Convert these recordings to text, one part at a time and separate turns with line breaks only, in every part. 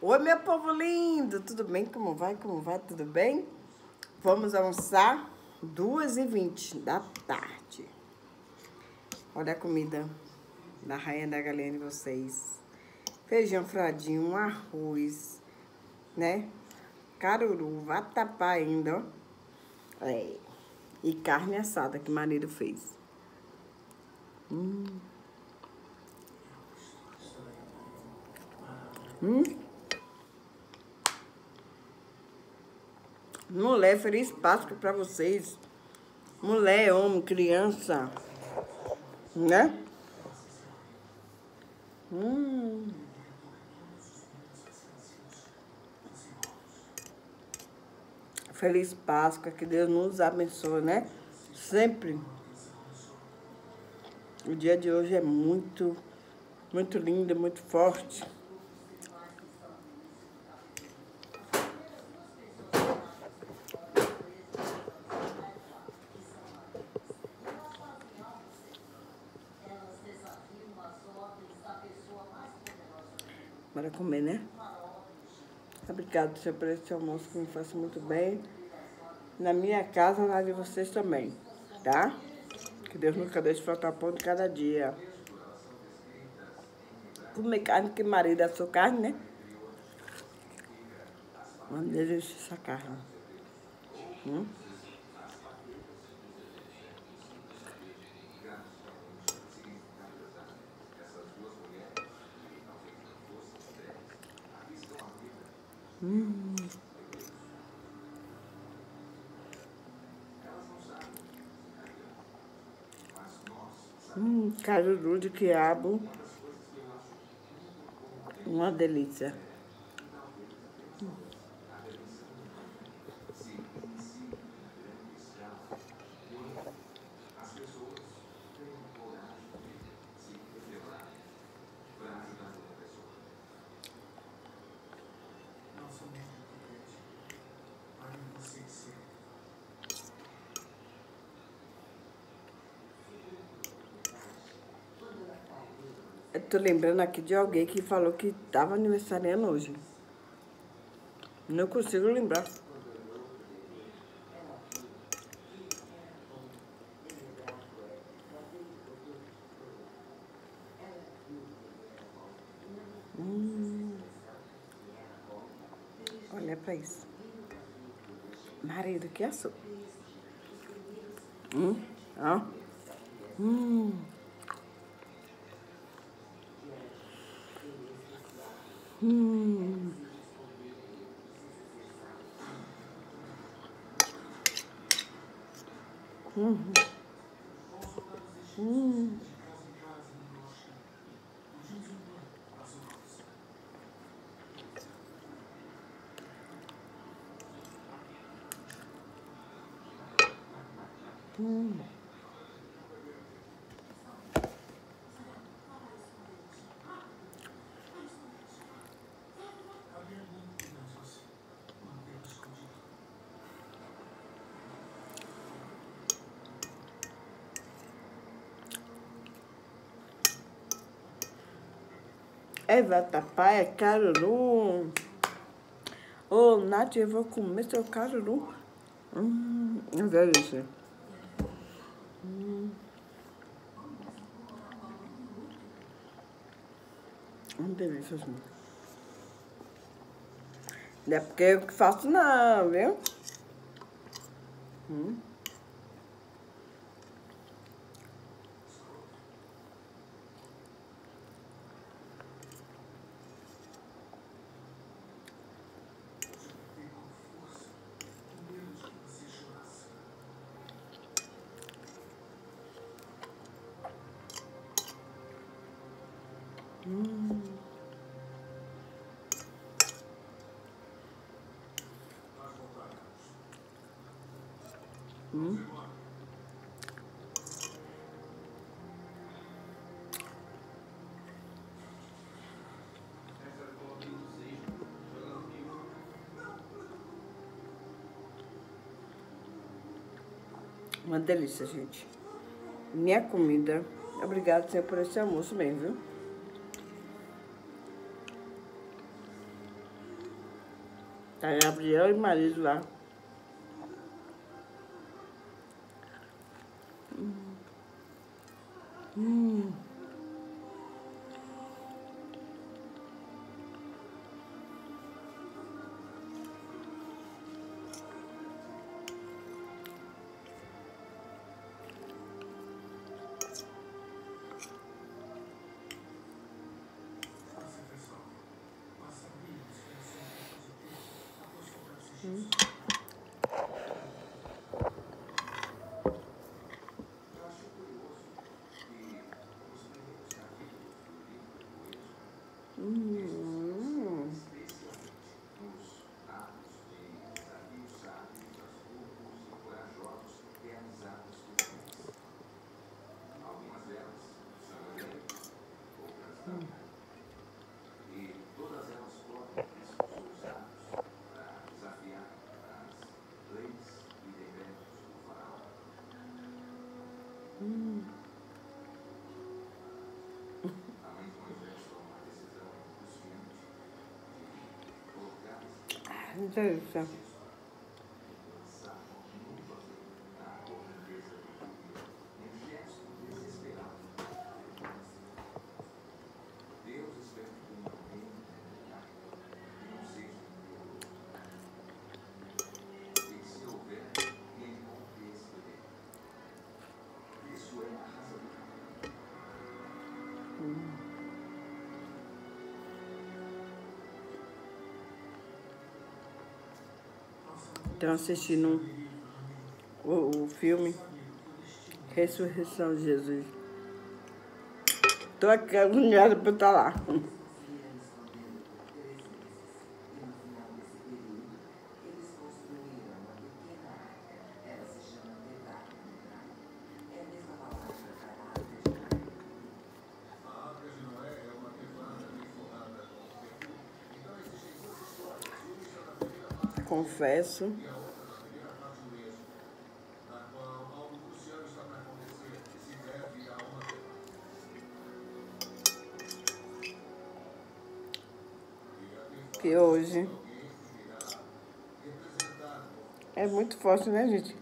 Oi, meu povo lindo! Tudo bem? Como vai? Como vai? Tudo bem? Vamos almoçar 2h20 da tarde. Olha a comida da rainha da galinha de vocês. Feijão fradinho, arroz, né? Caruru, vatapá ainda, ó. É. E carne assada que o marido fez. Hum. Hum. Mulher, feliz Páscoa pra vocês. Mulher, homem, criança. Né? Hum. Feliz Páscoa, que Deus nos abençoe, né? Sempre. O dia de hoje é muito, muito lindo, muito forte. Comer, né? Obrigado, senhor, por esse almoço que me faz muito bem. Na minha casa, na de vocês também, tá? Que Deus nunca deixe faltar pão de cada dia. Comer carne que marido é sua carne, né? Uma delícia essa carne. Hum? Hum. Hum, caruru de quiabo. Uma delícia. Eu tô lembrando aqui de alguém que falou que tava aniversariando hoje. Não consigo lembrar. Hum. Olha pra isso. Marido, que açúcar. Hum, ó. Hum. Hum. Uhum. Hum. Hum. É vatapá, é caruru. Ô, Nath, eu vou comer seu caruru. Hum, delícia. Hum. Uma delícia, assim. Não é porque eu que faço não, viu? Hum. Hum. Uma delícia, gente. Minha comida. Obrigada, Senhor, por esse almoço mesmo, viu?
Tá Gabriel e marido lá. Hum. Hum. Delícia. Estão assistindo o, o filme Ressurreição de Jesus. Tô aqui agoniada pra estar lá. Confesso. Que hoje é muito forte, né, gente?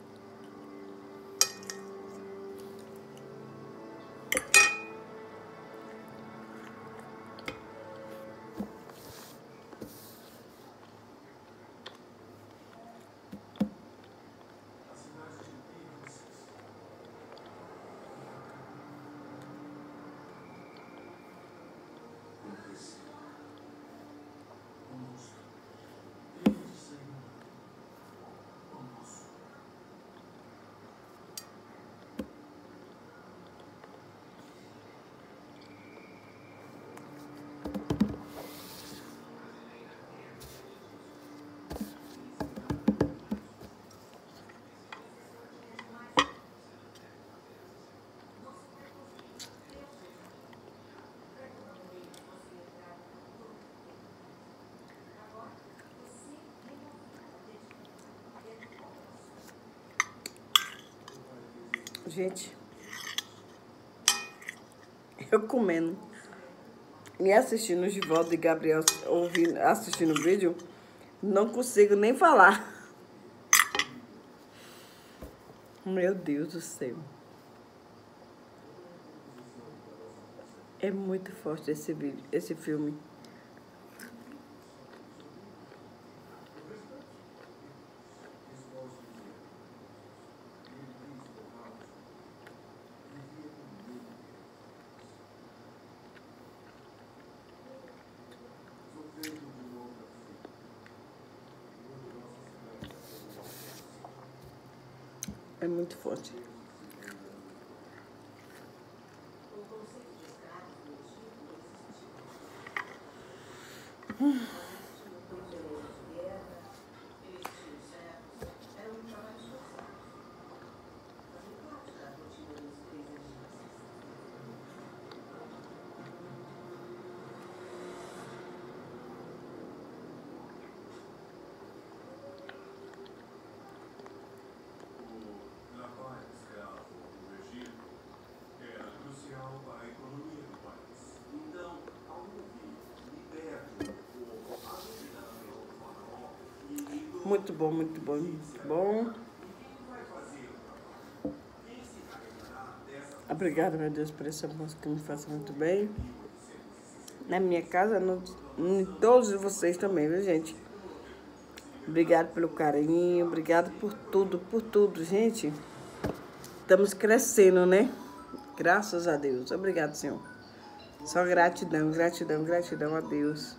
Gente, eu comendo e assistindo de volta e Gabriel ouvindo, assistindo o vídeo, não consigo nem falar. Meu Deus do céu. É muito forte esse vídeo, esse filme. É muito forte.
Muito bom, muito bom, muito bom. Obrigada, meu Deus, por essa música que me faz muito bem. Na minha casa, no, em todos vocês também, viu, gente? Obrigado pelo carinho, obrigado por tudo, por tudo, gente. Estamos crescendo, né? Graças a Deus. Obrigado, Senhor. Só gratidão, gratidão, gratidão a Deus.